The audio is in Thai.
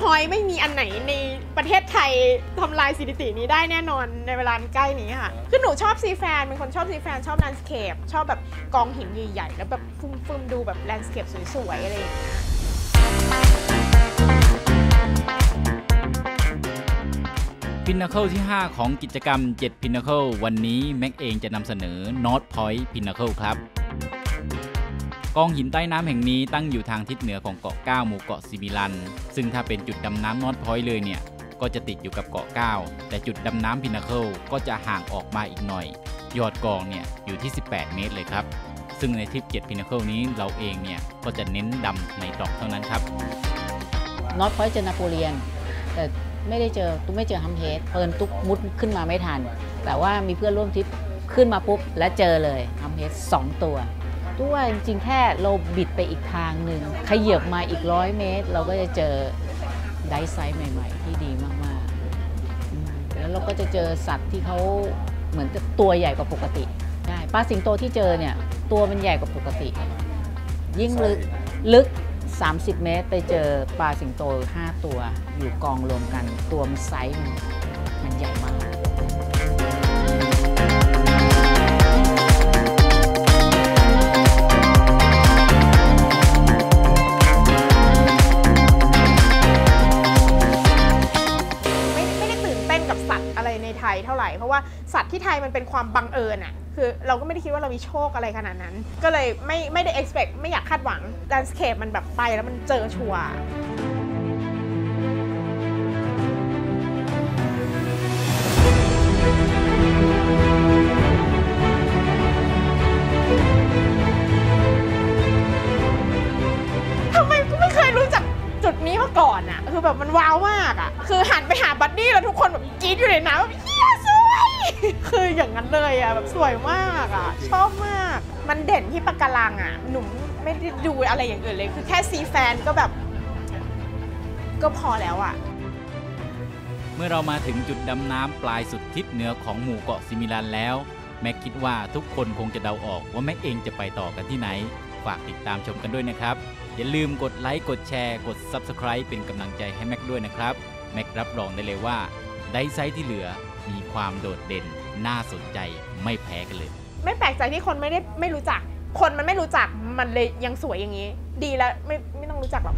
พอยไม่มีอันไหนในประเทศไทยทำลายสถิตินี้ได้แน่นอนในเวลาใกล้นี้ค่ะ คือหนูชอบ sea fan เป็นคนชอบ sea fan ชอบ landscape ชอบแบบกองหินใหญ่ๆแล้วแบบฟุ่มๆดูแบบ landscape สวยๆอะไรอย่างเงี้ย pinnacle ที่ 5 ของกิจกรรม7พิน n เ c l e วันนี้ แม็กเองจะนำเสนอ North Point Pinnacle ครับ กองหินใต้น้ำแห่งนี้ตั้งอยู่ทางทิศเหนือของเกาะ9หมู่เกาะซิมิลัน ซึ่งถ้าเป็นจุดดำน้ำ North Point เลยเนี่ย ก็จะติดอยู่กับเกาะ9แต่จุดดำน้ำ pinnacle ก็จะห่างออกมาอีกหน่อย ยอดกองเนี่ยอยู่ที่ 18 เมตรเลยครับ ซึ่งในทริป7พิน n เ c l e นี้เราเองเนี่ยก็จะเน้นดำ nitrox เท่านั้นครับ North Point เจอ Napoleon แต่ไม่ได้เจอตุ๊กไม่เจอ humphead เปินตุ๊กมุดขึ้นมาไม่ทัน แต่ว่ามีเพื่อนร่วมทริปขึ้นมาปุ๊บและเจอเลยฮัมเฮดสองตัว ตัวาจริงๆแค่เราบิดไปอีกทางหนึ่งขยับมาอีกร้อยเมตร เราก็จะเจอไดไซส์ใหม่ ๆ ที่ดีมากๆอืมแล้วเราก็จะเจอสัตว์ที่เขาเหมือนจะตัวใหญ่กว่าปกติใช่ปลาสิงโตที่เจอเนี่ยตัวมันใหญ่กว่าปกติ ยิ่งลึกลึก 30 เมตร ไปเจอปลาสิงโต 5 ตัวอยู่กองรวมกันตัวมันไซส์มันมัน ยเท่าไหร่เพราะว่าสัตว์ที่ไทยมันเป็นความบังเอิญอะคือเราก็ไม่ได้คิดว่าเรามีโชคอะไรขนาดนั้น ก็เลยไม่ไม่ได้ expect ไม่อยากคาดหวัง landscape มันแบบไปแล้วมันเจอชัวร์ทำไมกูไม่เคยรู้จักจุดนี้มาก่อนอะคือแบบมันว้าวมากอะคือหันไปหา buddy แล้วทุกคนแบบกรี๊ดอยู่ในน้ำแบบเฮียสวย คืออย่างนั้นเลยอะแบบสวยมากอะชอบมาก มันเด่นที่ปะการังอะหนุ่มไม่ได้ดูอะไรอย่างอื่นเลย คือแค่ sea fan ก็แบบ ก็พอแล้วอะเมื่อเรามาถึงจุดดำน้ำปลายสุดทิศเหนือของหมู่เกาะซิมิลันแล้ว แม็กคิดว่าทุกคนคงจะเดาออกว่าแม็กเองจะไปต่อกันที่ไหน ฝากติดตามชมกันด้วยนะครับ อย่าลืมกดไลค์กดแชร์ กด Subscribe เป็นกำลังใจให้แม็กด้วยนะครับ แม็กรับรองได้เลยว่า ไดไซต์ที่เหลือ มีความโดดเด่นน่าสนใจไม่แพ้กันเลย ไม่แปลกใจที่คนไม่ได้ไม่รู้จัก คนมันไม่รู้จักมันเลยยังสวยอย่างนี้ ดีแล้วไม่ไม่ต้องรู้จักหรอก